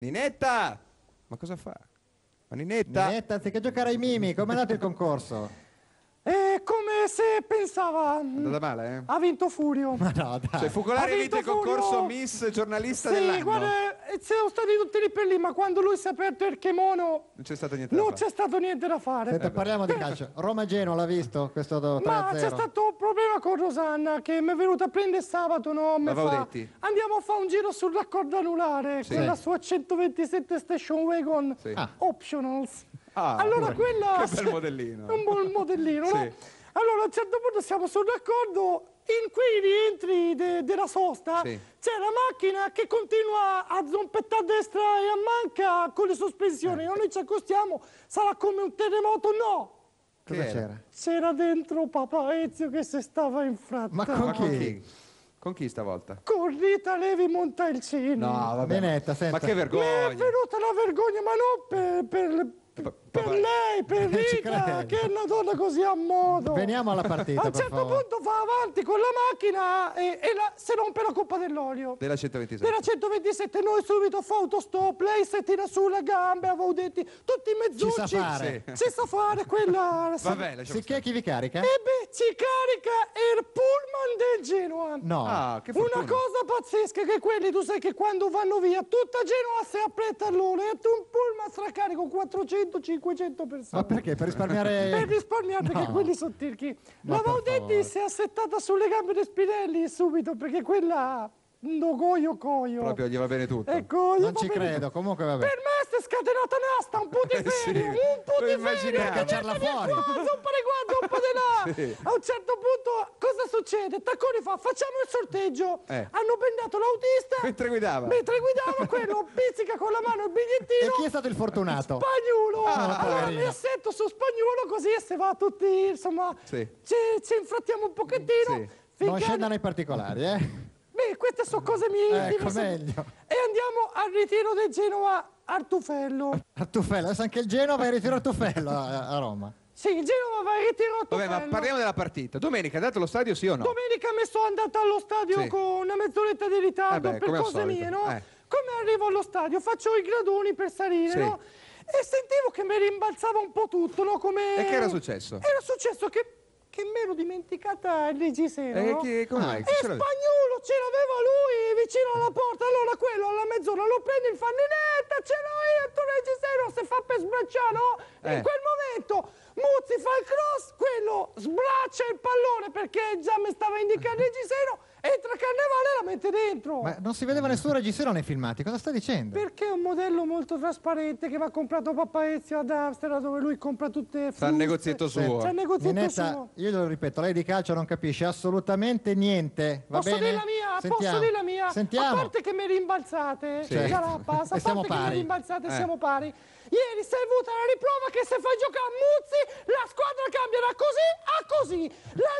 Ninetta! Ma cosa fa? Ma Ninetta? Ninetta, anziché giocare ai mimi, com'è andato il concorso? È come se pensava. È andata male, eh? Ha vinto Furio. Ma no, dai. Cioè, Focolare Ha vinto il concorso. Miss giornalista Sì, dell'anno. guarda, eh, siamo stati tutti lì per lì, ma quando lui si è aperto il kimono Non c'è stato niente da non fare. c'è stato niente da fare. Senta, parliamo di calcio. Roma-Genoa l'ha visto questo do- 3-0? Ma c'è stato un problema con Rosanna che mi è venuta a prendere sabato, no? Mi fa, detti. andiamo a fare un giro sul raccordo anulare Sì. con la sua 127 Station Wagon Sì. Ah. Optionals. Ah, allora quella... Che bel modellino. Un buon modellino, Sì. no? Allora a un certo punto siamo sul raccordo, in quei rientri de- della sosta Sì. c'è la macchina che continua a zompettare a destra e a manca con le sospensioni. Eh. Noi ci accostiamo, sarà come un terremoto? No! Cosa c'era? C'era dentro Papa Ezio che si stava infratta. Ma con Ma con chi? Con chi stavolta? Con Rita Levi Montalcini. No. Ninetta, senta. Ma che Mi è vergogna. venuta la vergogna, ma non per, per- per lei, per Rita, che è una donna così a modo. Veniamo alla partita, A un certo favore. punto va avanti con la macchina e, e la- si rompe la coppa dell'olio. Della 127. Della 127 noi subito fa autostop, lei si tira su le gambe, avevo detti, tutti i mezzucci. Ci sa fare. Sì. Ci sa fare quella... Vabbè, lasciamo Sicché chi vi carica? E beh, ci carica il Genoa. No. Ah, che Una cosa pazzesca che quelli, tu sai che quando vanno via, tutta Genoa si appretta a loro e tu un pullman stracarico 400-500 persone. Ma perché? Per risparmiare... Per risparmiare perché No. quelli sono tirchi. Ma L'avevo per favore. detto si è assettata sulle gambe di Spinelli subito perché quella no coio coio. Proprio gli va bene tutto. Ecco, Non ci credo, comunque vabbè. Per me si è scatenata nasta, un po' di Eh, sì, un po' di ferie. Per cacciarla fuori. qua, zoppa di qua, zoppa di là. Sì. A un certo punto cosa succede? Tacconi fa, facciamo il sorteggio. Eh. Hanno bendato l'autista. Mentre guidava. Mentre guidava quello, pizzica con la mano il E bigliettino. chi è stato il fortunato? Spagnuolo! Ah, allora poverino. mi assetto su spagnolo così e se va tutti, insomma, Sì. ci, ci infrattiamo un pochettino. Sì. Non scendano i particolari, eh? Queste sono cose mie. Ecco, meglio. E andiamo al ritiro del Genoa Artufello. Artufello, adesso anche il Genoa va in ritiro Artufello a, a Roma. Sì, il Genova va in ritiro Artufello. Vabbè, ma parliamo della partita. Domenica è andato allo stadio, sì o no? Domenica mi sono andata allo stadio Sì. con una mezz'oretta di ritardo Eh beh, per come al cose solito. mie, no? Eh. Come arrivo allo stadio? Faccio i gradoni per salire, Sì. no? E sentivo che mi rimbalzava un po' tutto, no? Come... E che era successo? Era successo che, che mi ero dimenticata il reggiseno, E no? chi, come mai? Chi ce spagnolo ce l'aveva lui vicino alla porta, allora quello alla mezz'ora lo prende il fanninetta, ce l'ho io, tu reggiseno, si fa per sbracciare, no? Eh. In quel momento Muzzi fa il cross, quello sbraccia il pallone perché già mi stava indicando il reggiseno, entra Carnevale e la mette dentro. Ma non si vedeva nessun reggiseno nei filmati, cosa sta dicendo? Perché è un modello molto trasparente che va comprato Papà Ezio ad Amsterdam dove lui compra tutte Sta al fruste. negozietto suo. C'è il negozietto Ninetta, suo. io glielo ripeto, lei di calcio non capisce assolutamente niente, va Posso bene? dire la mia? Sentiamo. Posso dire la mia? Sentiamo. A parte che mi rimbalzate, Sì. già la passa, a siamo parte che mi pari. rimbalzate Eh. siamo pari. Ieri si è avuta la riprova che se fai giocare Muzzi, la squadra Let